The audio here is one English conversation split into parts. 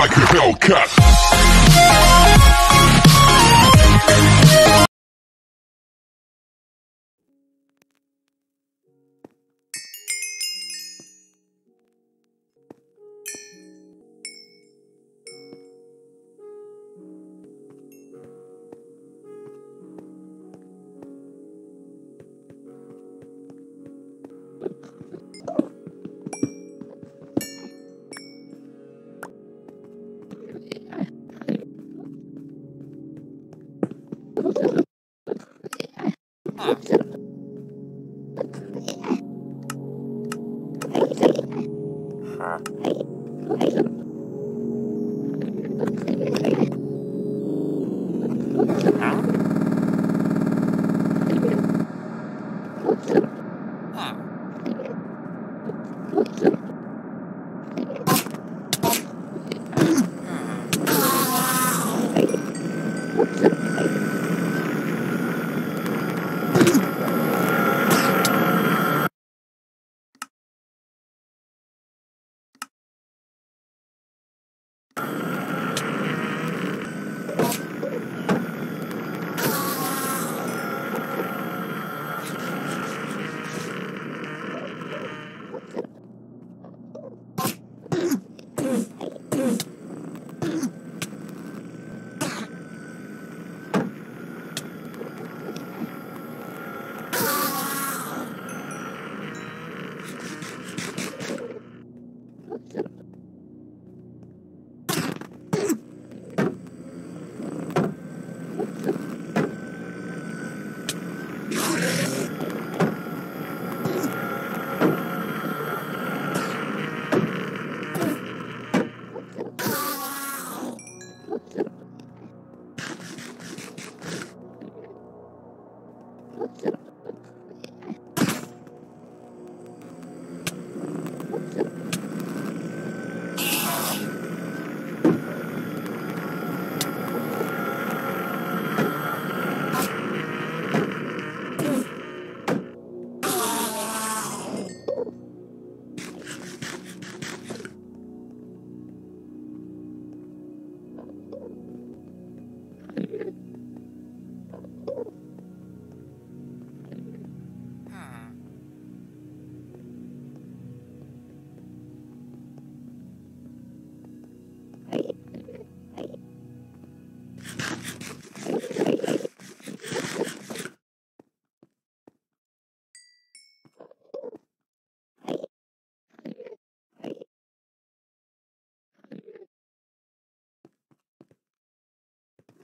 like a Hellcat.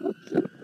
Thank.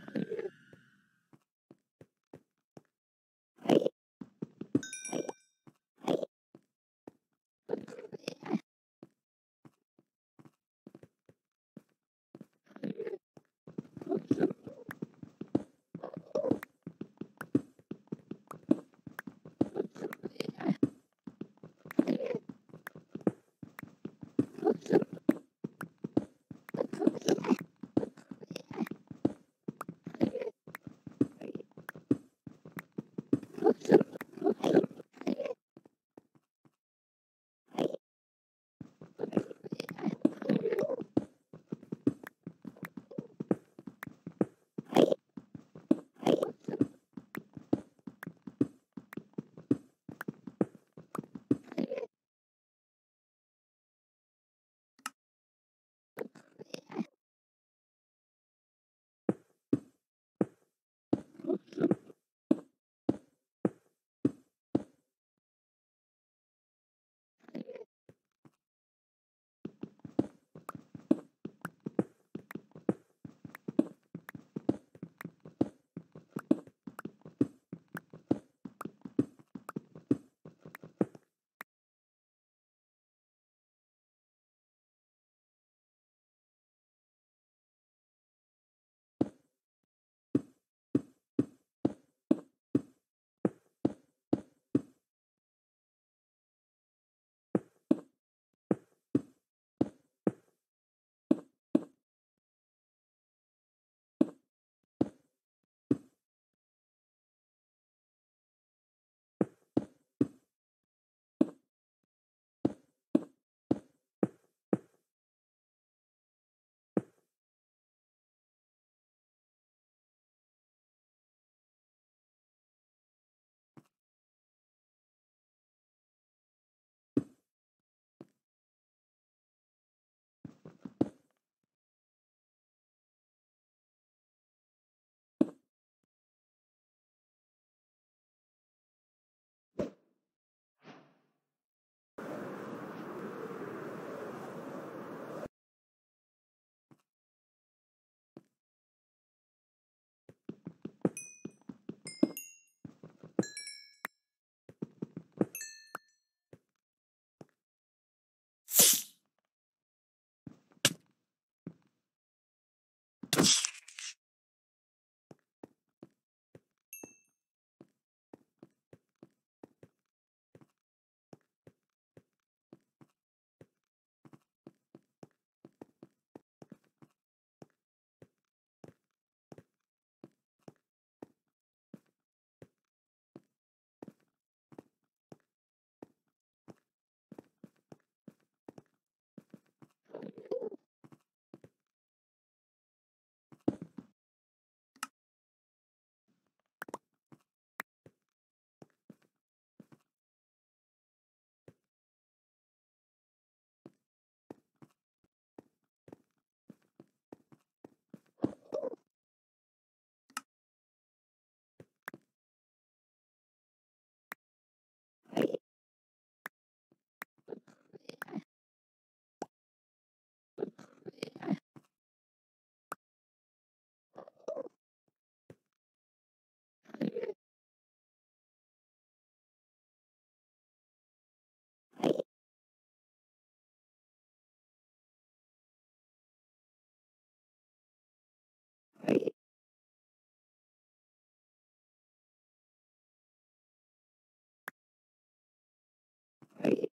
Huh?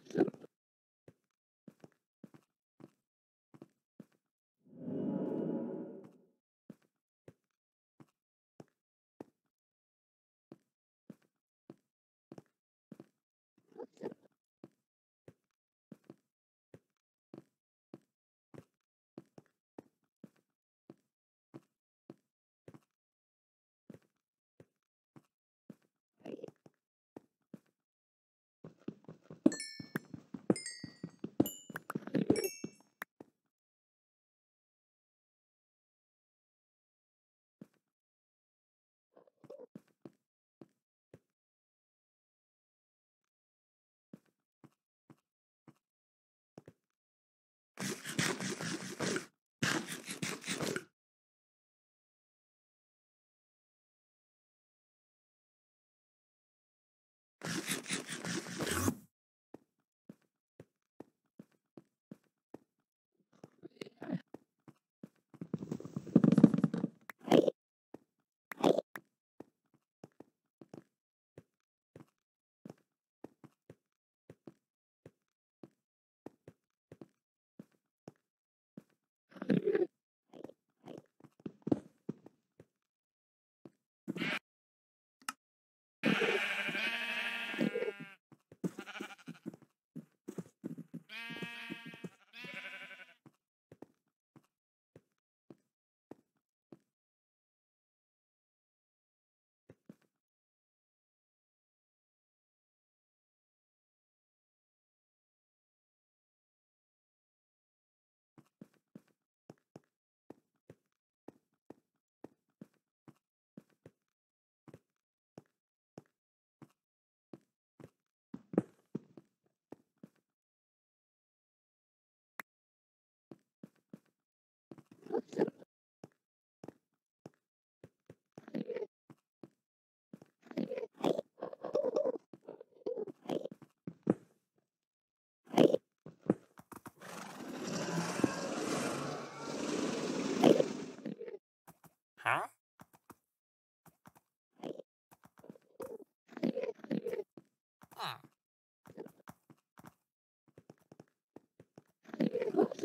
Huh.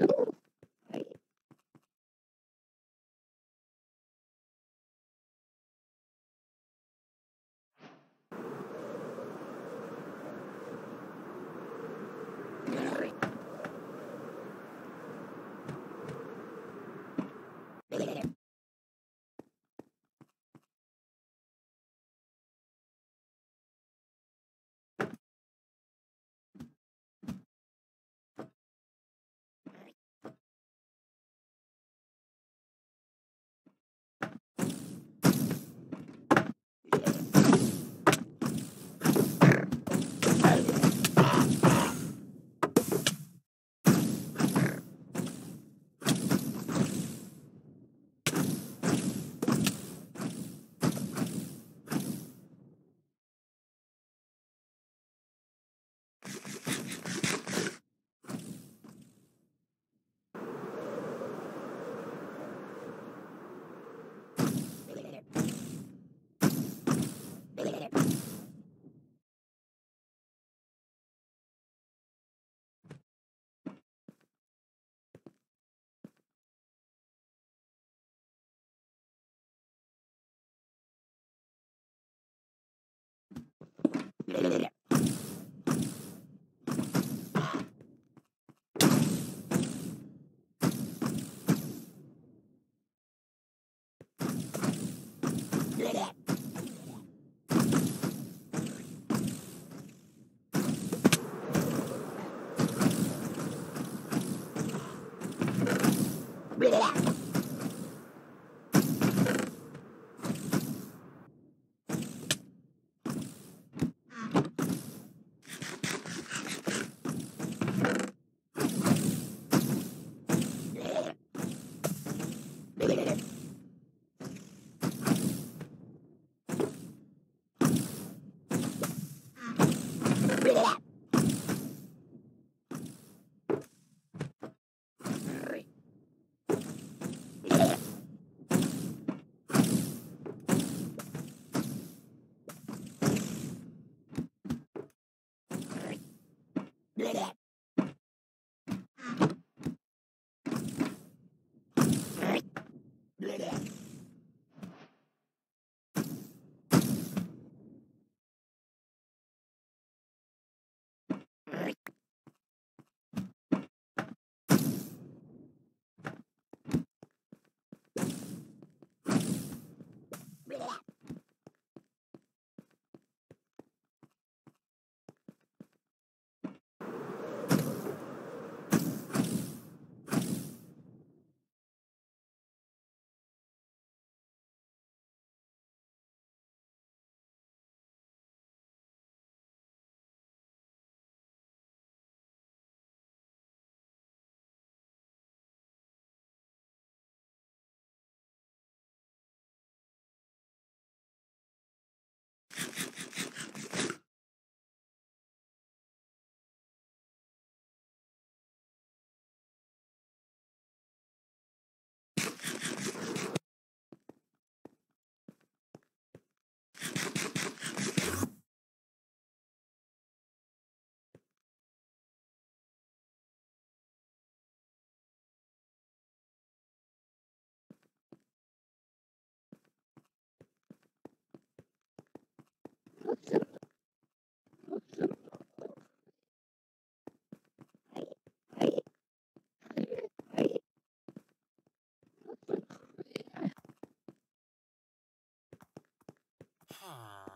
Oh. Yeah. Blah, blah. Huh.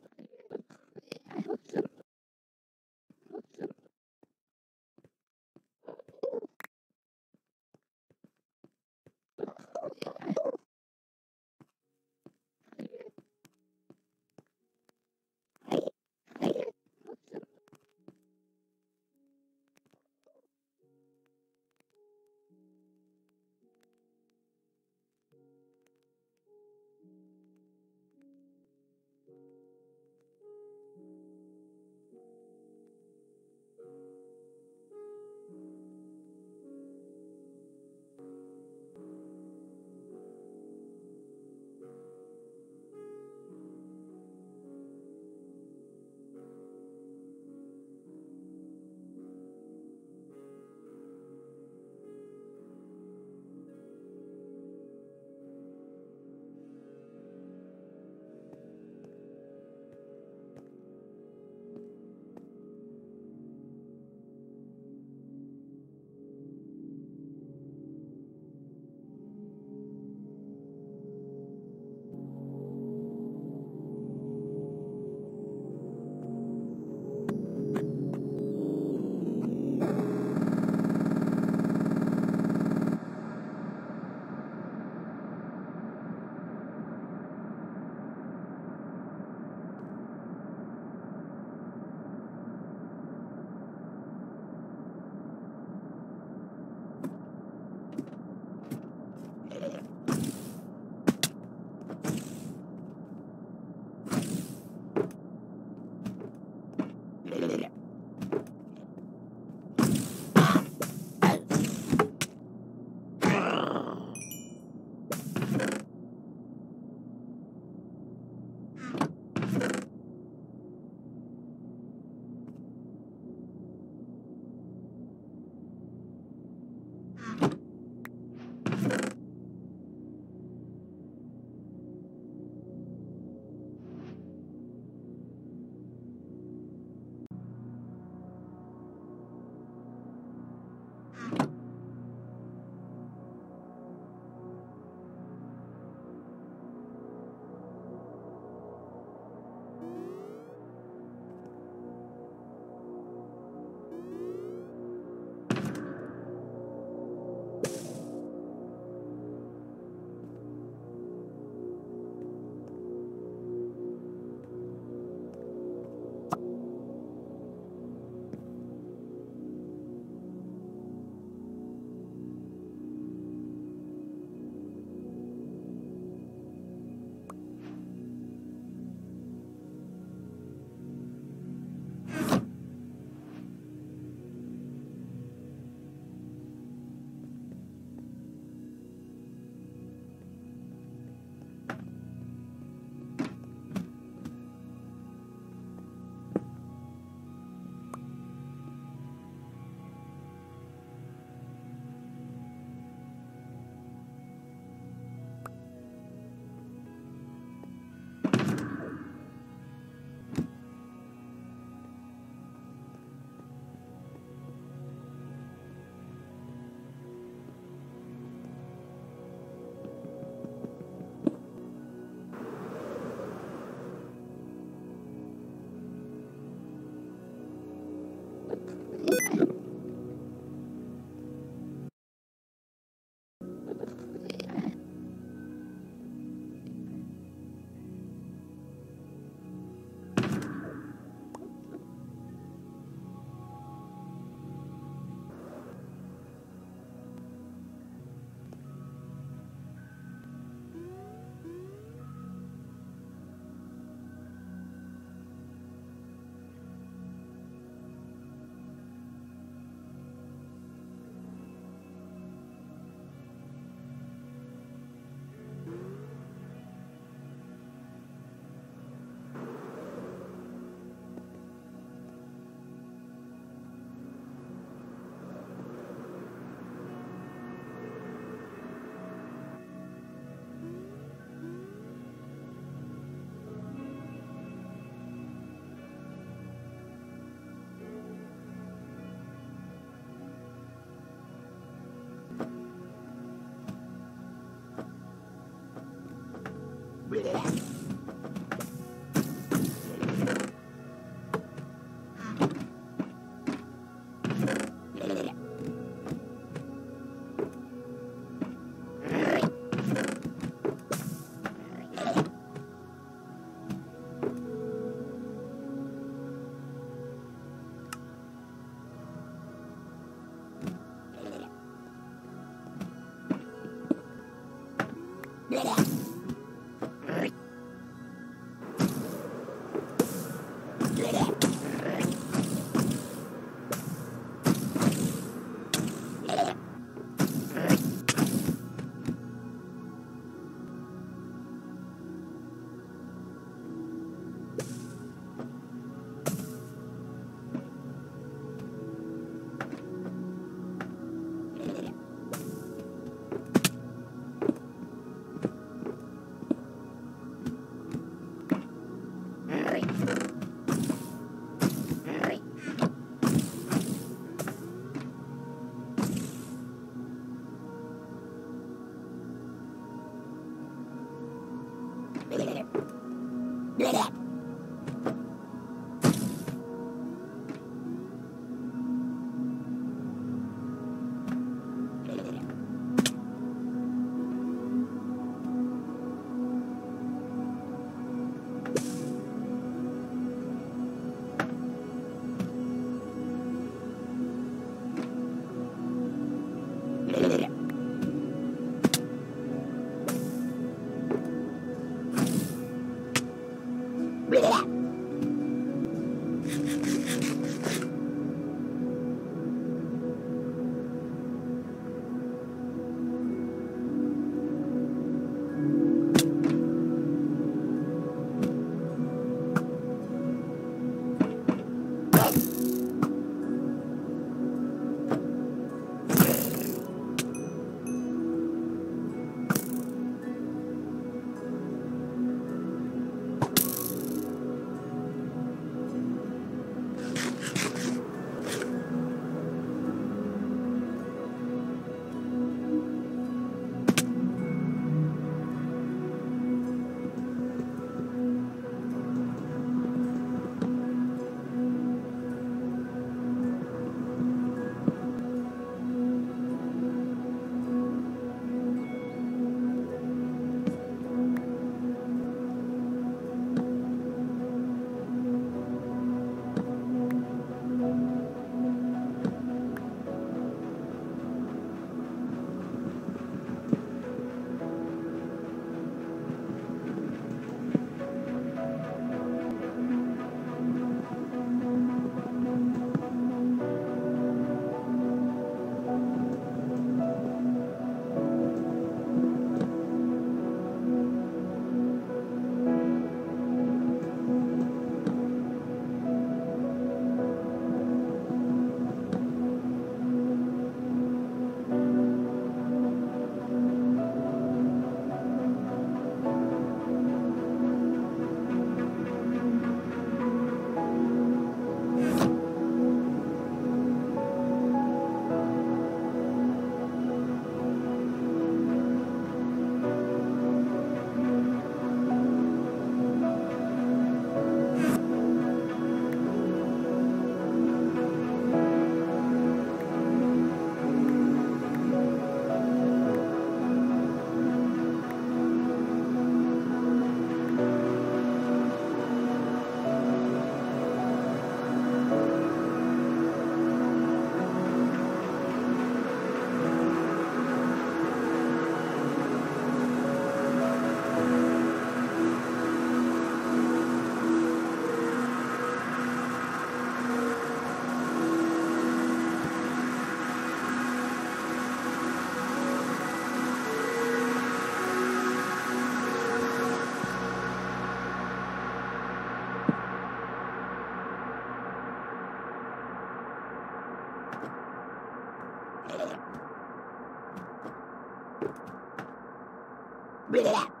Blah.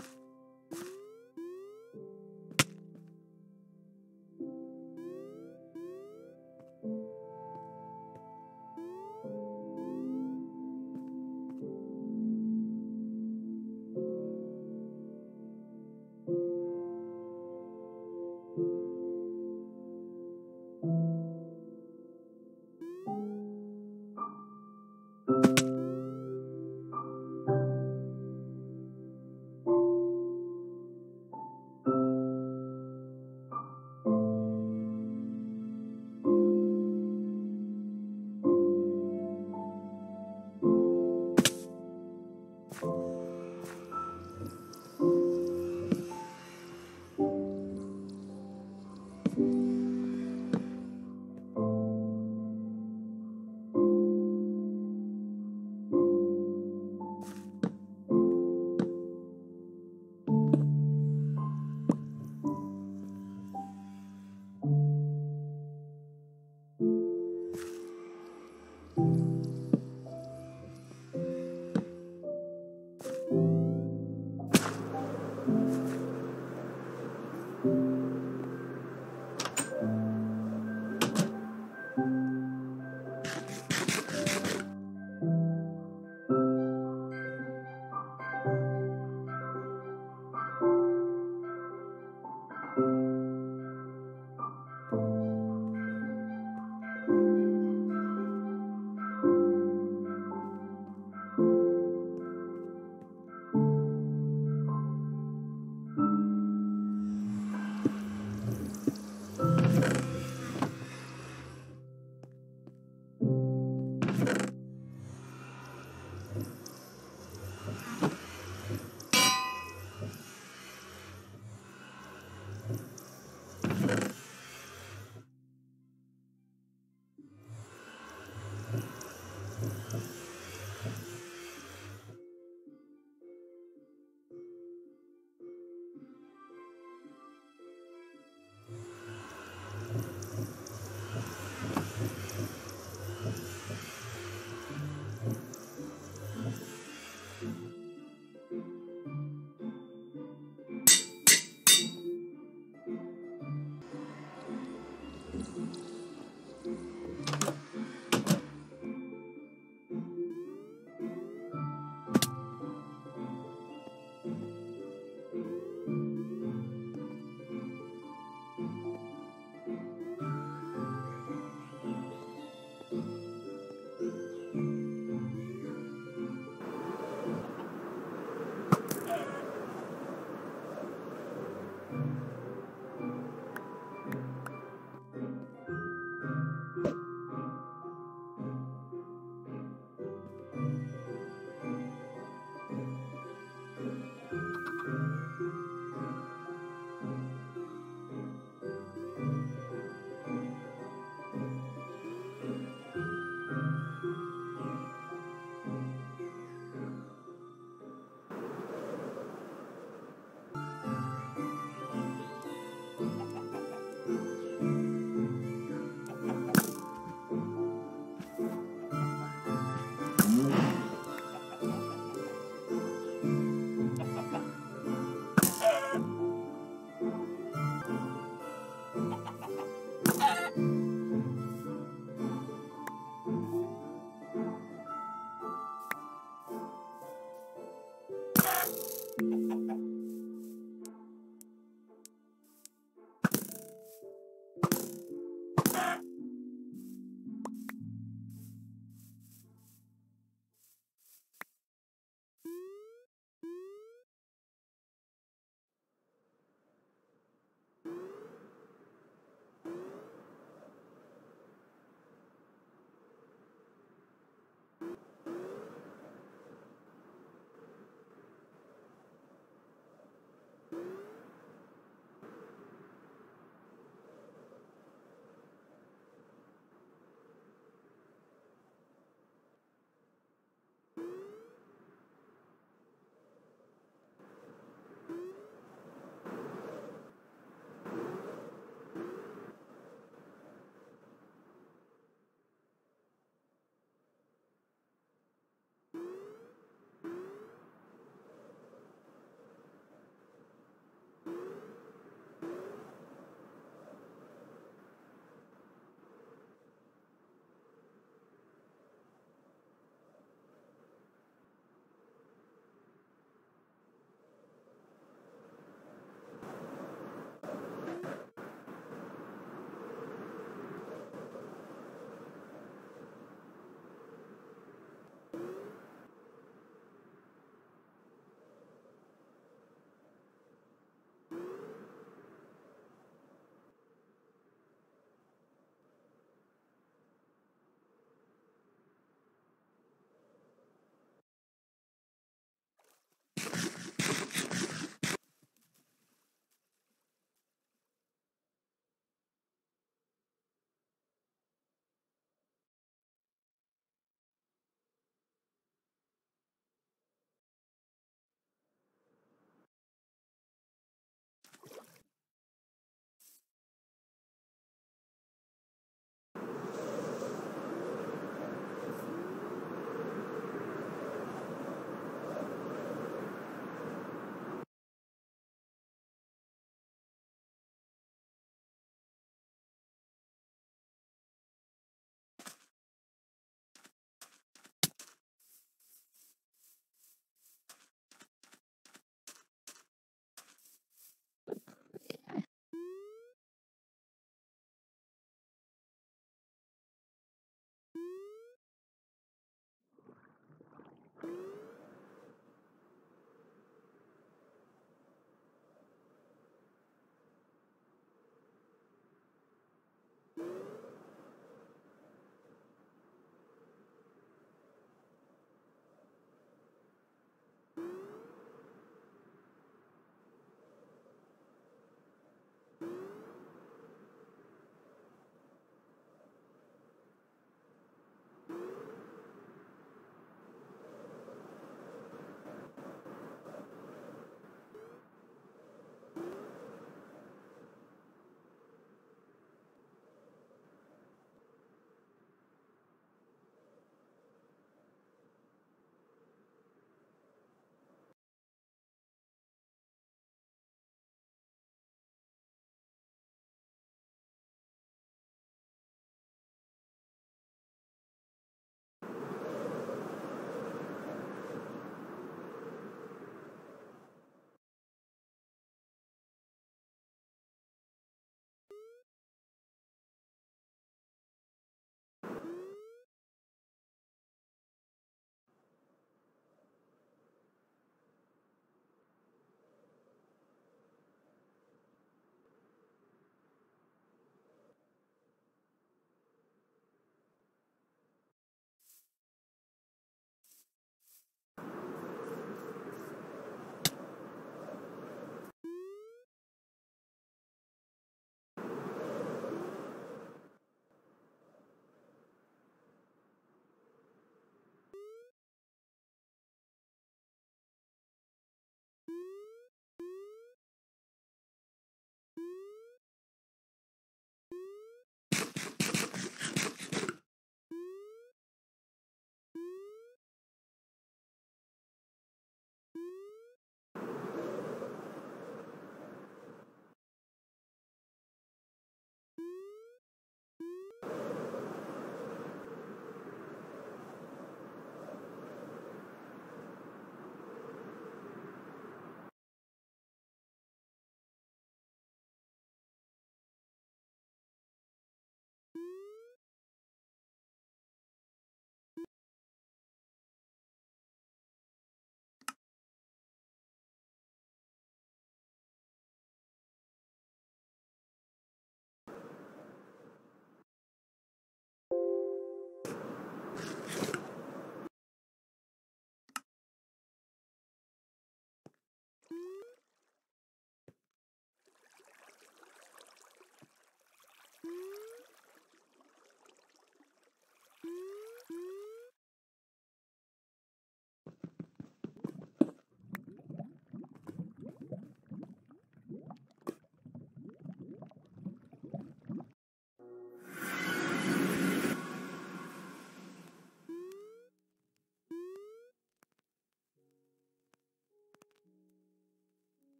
Mm-hmm.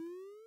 you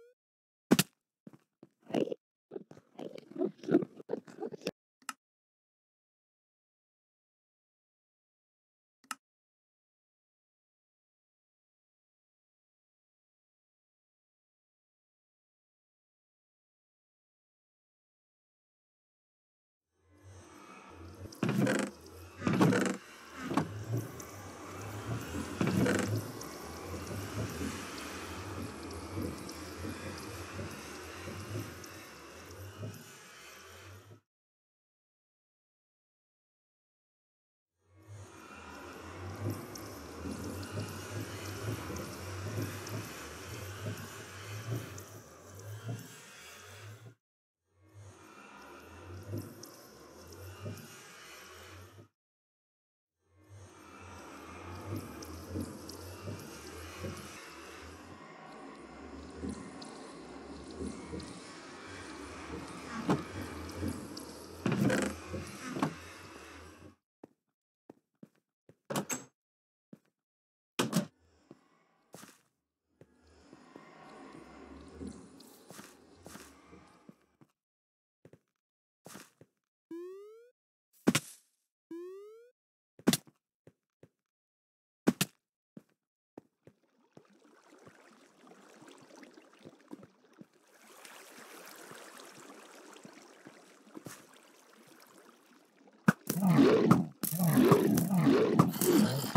Đấy.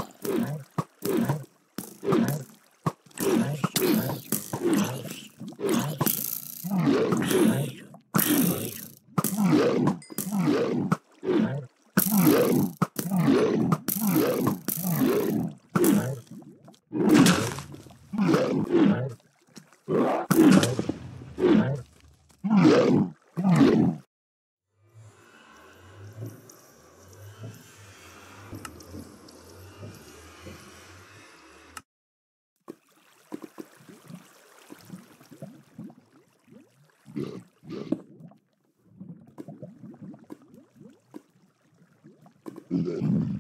that.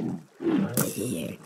Here.